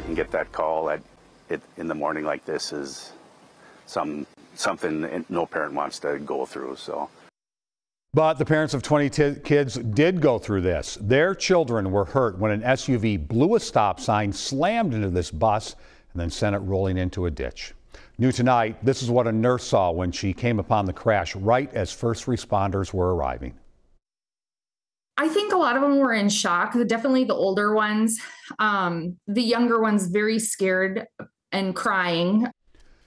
parent and get that call at it in the morning like this is some something no parent wants to go through. So. But the parents of 20 kids did go through this. Their children were hurt when an SUV blew a stop sign, slammed into this bus, and then sent it rolling into a ditch. New tonight, this is what a nurse saw when she came upon the crash right as first responders were arriving. I think a lot of them were in shock, definitely the older ones. Um, the younger ones, very scared and crying.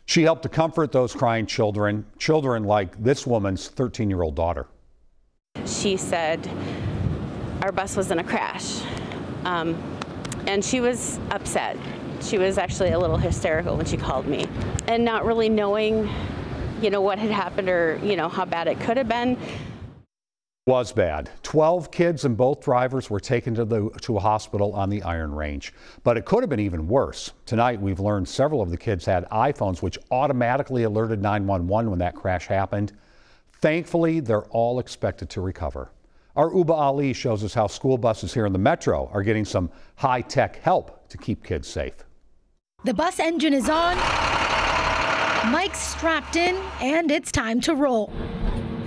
She helped to comfort those crying children, children like this woman's 13 year old daughter. She said, Our bus was in a crash. Um, and she was upset. She was actually a little hysterical when she called me. And not really knowing, you know, what had happened or, you know, how bad it could have been was bad. 12 kids and both drivers were taken to, the, to a hospital on the Iron Range. But it could have been even worse. Tonight, we've learned several of the kids had iPhones which automatically alerted 911 when that crash happened. Thankfully, they're all expected to recover. Our Ubah Ali shows us how school buses here in the metro are getting some high tech help to keep kids safe. The bus engine is on, Mike's strapped in, and it's time to roll.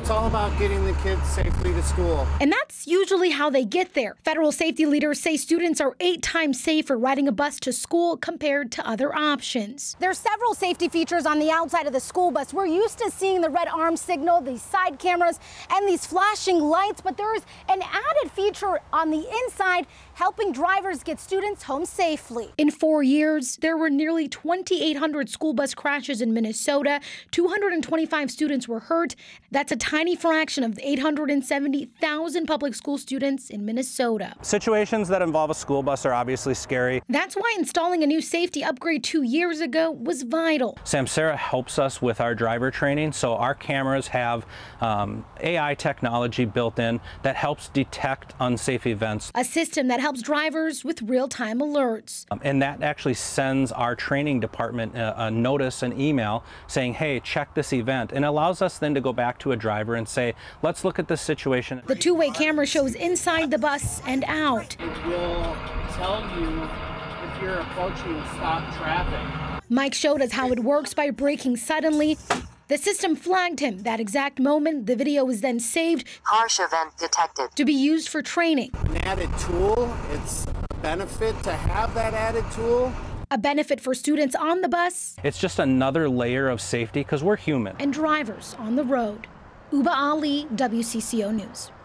It's all about getting the kids safely to school. And that's usually how they get there. Federal safety leaders say students are eight times safer riding a bus to school compared to other options. There's several safety features on the outside of the school bus. We're used to seeing the red arm signal, these side cameras, and these flashing lights, but there's an added feature on the inside helping drivers get students home safely. In four years, there were nearly 2,800 school bus crashes in Minnesota. 225 students were hurt. That's a tiny fraction of the 870,000 public school students in Minnesota. Situations that involve a school bus are obviously scary. That's why installing a new safety upgrade two years ago was vital. Samsara helps us with our driver training, so our cameras have um, AI technology built in that helps detect unsafe events. A system that helps drivers with real-time alerts. Um, and that actually sends our training department a, a, notice, an email saying, hey, check this event, and allows us then to go back to a driver and say, let's look at this situation. The two-way camera shows inside the bus and out. It will tell you if you're approaching stop traffic. Mike showed us how it works by braking suddenly the system flagged him that exact moment. The video was then saved. Harsh event detected. To be used for training. An added tool. It's a benefit to have that added tool. A benefit for students on the bus. It's just another layer of safety because we're human. And drivers on the road. Ubah Ali, WCCO News.